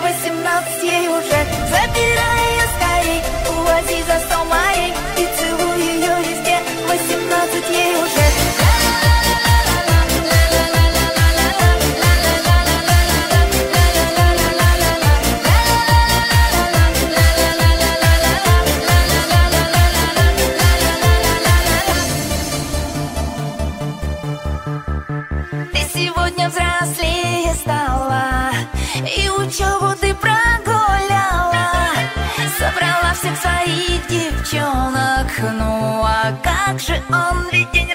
восемнадцать ей уже. Забирай ее скорей, увози за стол моей И целуй ее везде, восемнадцать ей уже. Ты сегодня взрослее И учебу ты прогуляла? Собрала всех своих девчонок. Ну а как же он, ведь день